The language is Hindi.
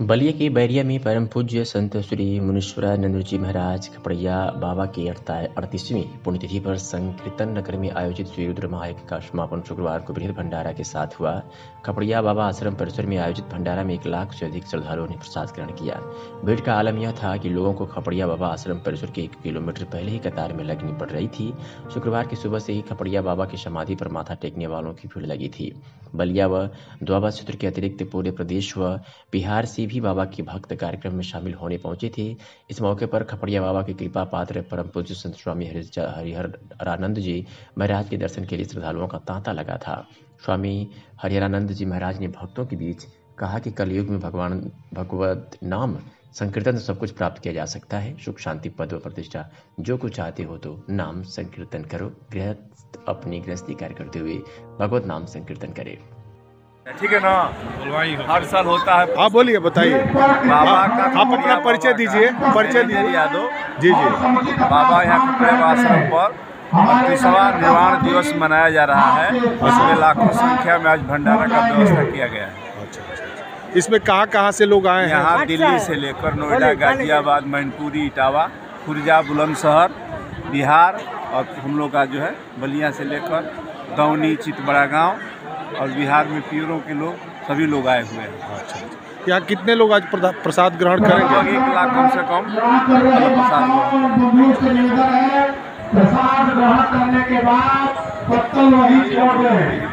बलिया के बैरिया में परम पूज्य संत श्री मुनीश्वरानंद जी महाराज खपड़िया बाबा की अड़तीसवीं पुण्यतिथि पर संकीर्तन नगर में आयोजित रुद्र महायज्ञ का समापन शुक्रवार को बृहद भंडारा के साथ हुआ। खपड़िया बाबा आश्रम परिसर में आयोजित भंडारा में एक लाख से अधिक श्रद्धालुओं ने प्रसाद ग्रहण किया। भीड़ का आलम यह था कि लोगों को खपड़िया बाबा आश्रम परिसर के एक किलोमीटर पहले ही कतार में लगनी पड़ रही थी। शुक्रवार की सुबह से ही खपड़िया बाबा की समाधि पर माथा टेकने वालों की भीड़ लगी थी। बलिया व द्वाबा क्षेत्र के अतिरिक्त पूरे प्रदेश व बिहार से भी बाबा के भक्त कार्यक्रम में शामिल होने पहुँचे थे। इस मौके पर खपड़िया बाबा के कृपा पात्र परम पूज्य संत स्वामी हरिहरानंद जी महाराज के दर्शन के लिए श्रद्धालुओं का तांता लगा था। स्वामी हरिहरानंद जी महाराज ने भक्तों के बीच कहा कि कलयुग में भगवान भगवत नाम संकीर्तन से सब कुछ प्राप्त किया जा सकता है। सुख, शांति, पद व प्रतिष्ठा, जो कुछ चाहते हो तो नाम संकीर्तन करो। गृहस्थ अपनी गृहस्थी कार्य करते हुए भगवत नाम संकीर्तन करे। ठीक है ना? हर साल होता है। आप बोलिए बताइए। बाबा का आप अपना परिचय दीजिए परिचय दीजिए। यादव जी जी। बाबा यहाँ प्रेम आश्रम पर अड़तीसवा निर्वाण दिवस मनाया जा रहा है। उसमें लाखों संख्या में आज भंडारा का व्यवस्था किया गया है। अच्छा अच्छा, अच्छा। इसमें कहाँ कहाँ से लोग आए हैं? यहाँ दिल्ली से लेकर नोएडा गाजियाबाद मैनपुरी इटावा खुर्जा बुलंदशहर बिहार और हम लोग का जो है बलिया से लेकर दौनी चितबड़ा गाँव और बिहार में पीरों के लोग सभी लोग आए हुए हैं। अच्छा अच्छा। यहाँ कितने लोग आज प्रसाद ग्रहण करेंगे? एक लाख कम से कम। प्रसाद प्रसाद ग्रहण करने के बाद